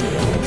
Podcast.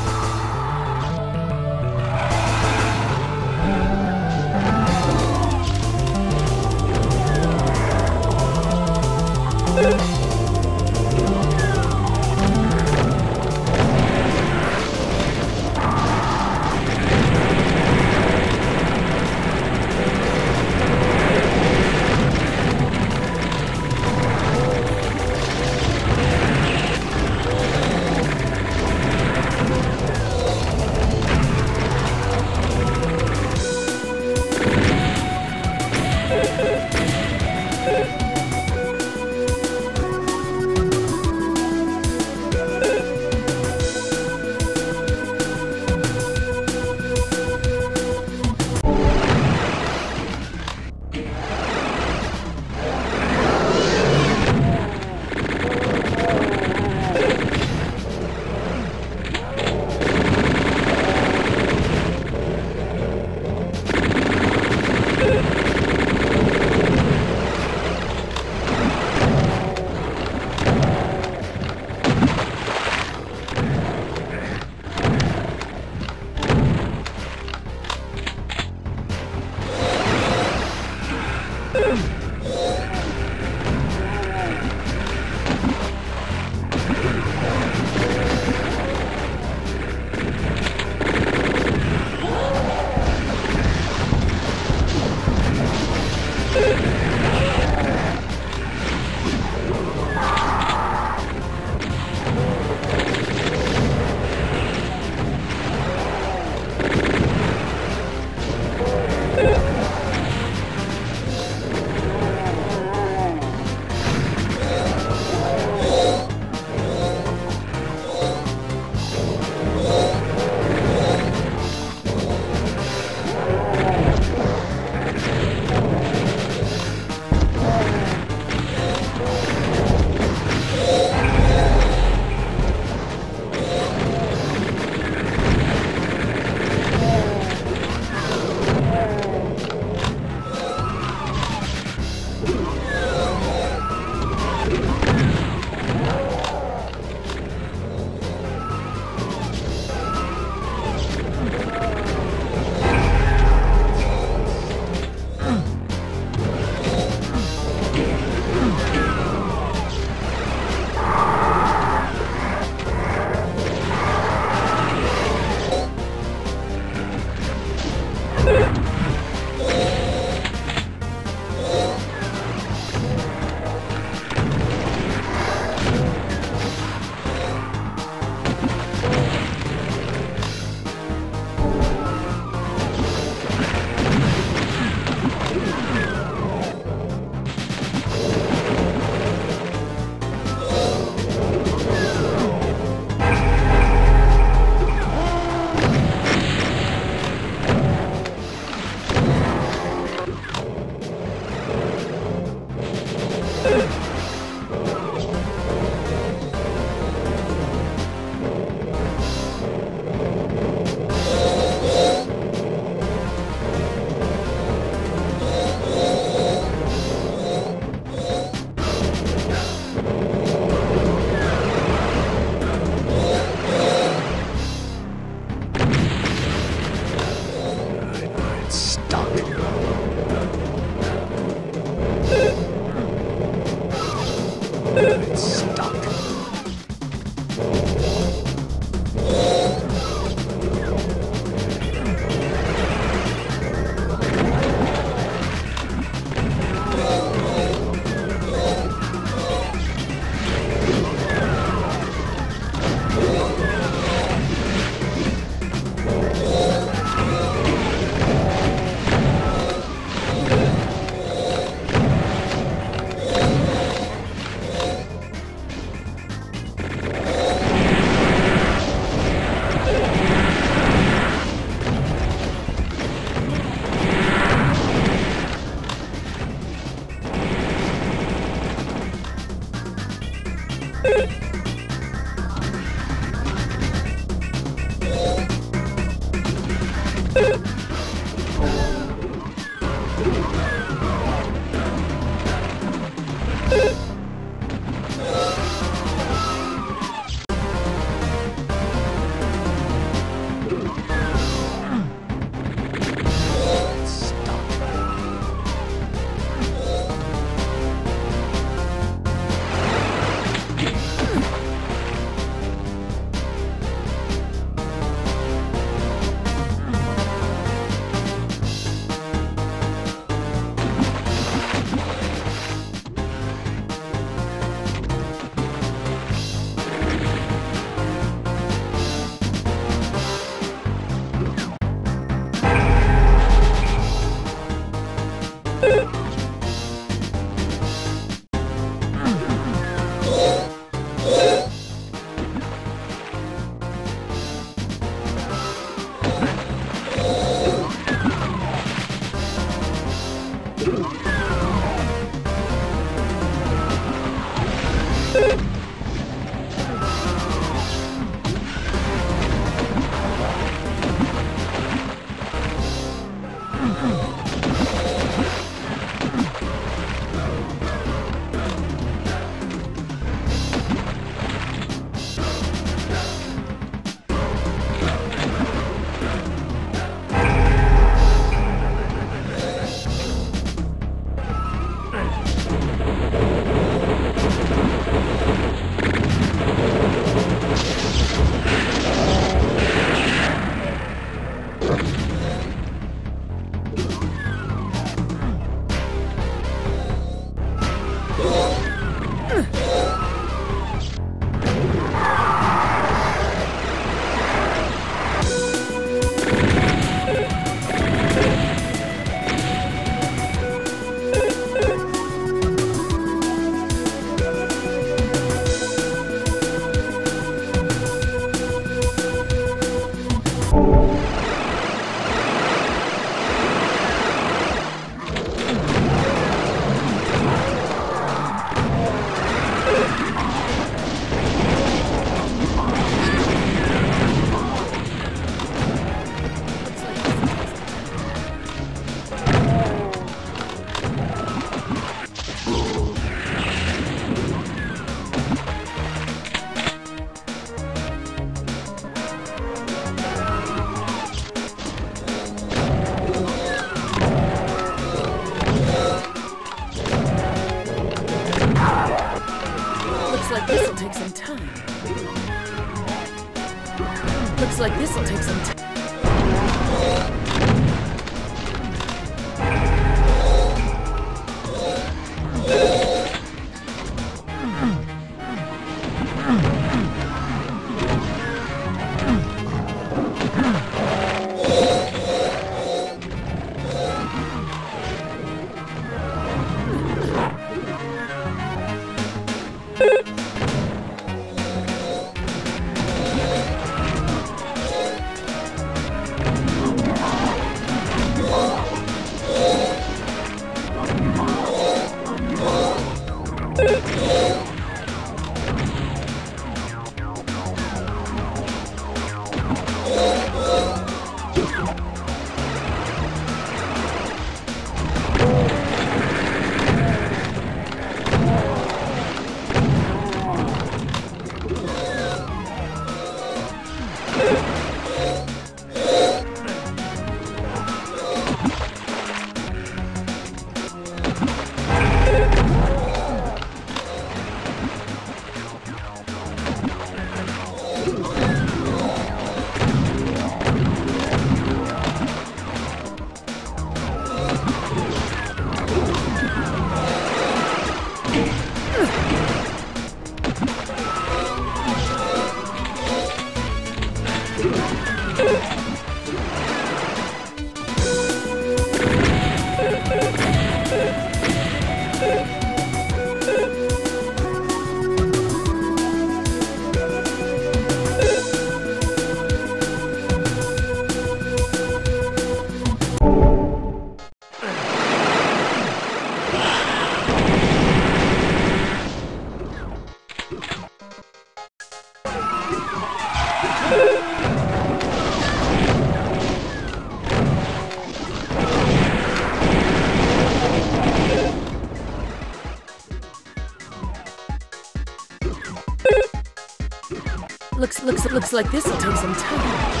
Like this'll take some time.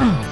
Oh.